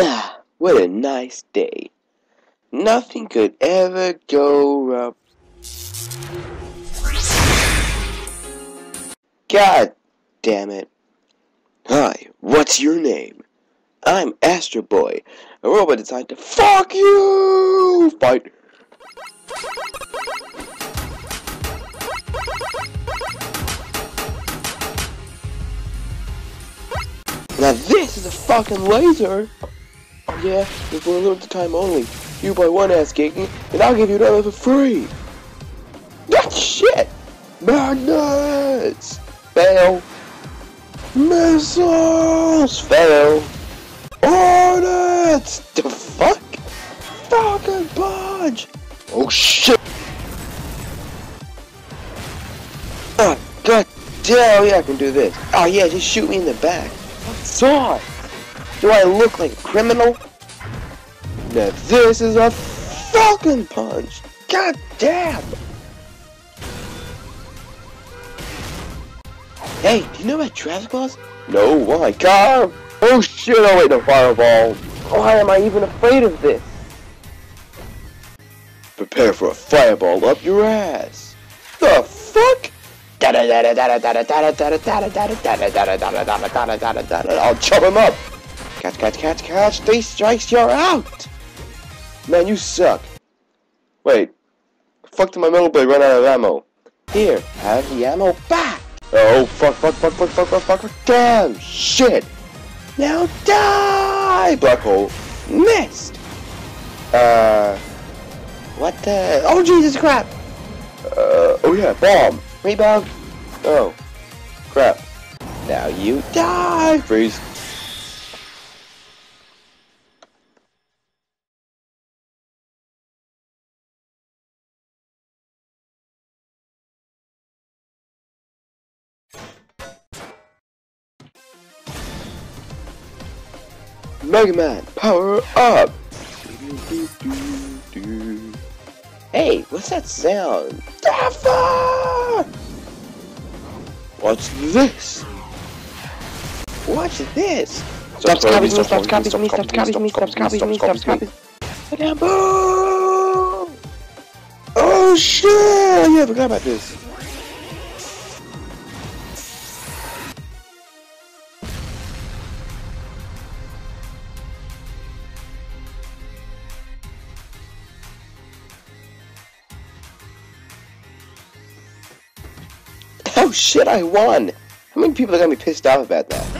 Ah, what a nice day. Nothing could ever go wrong. God damn it. Hi, what's your name? I'm Astro Boy, a robot designed to fuck you! Fight. Now this is a fucking laser! Yeah, it's for a limited time only. You buy one ass kicking, and I'll give you another for free! That shit! Magnets! Fail! Missiles! Fail! Hornets! The fuck? Falcon punch! Oh shit! Oh, god damn, yeah, I can do this. Oh yeah, just shoot me in the back. What's Saw Do I look like a criminal? Now this is a Falcon punch! God damn! Hey, do you know about traffic laws? No, oh why? Car! Oh shit, oh wait, no fireball! Why am I even afraid of this? Prepare for a fireball up your ass! The fuck? I'll chop him up! Catch, catch, catch, catch! Three strikes, you're out! Man, you suck. Wait. Fuck did my metal blade run out of ammo? Here, have the ammo back! Oh, fuck, fuck, fuck, fuck, fuck, fuck, fuck, fuck, damn, shit! Now die! Black hole. Missed! Uh... What the... Oh, Jesus crap! Uh, oh yeah, bomb! Rebound! Oh. Crap. Now you die! Freeze. Mega Man, power up! Hey, what's that sound? Daffy! What's this? What's this? Stop copying me, stop copying me, stop copying me, stop copying me, stop copying me. Oh shit! Yeah, I forgot about this. Oh shit, I won! How many people are gonna be pissed off about that?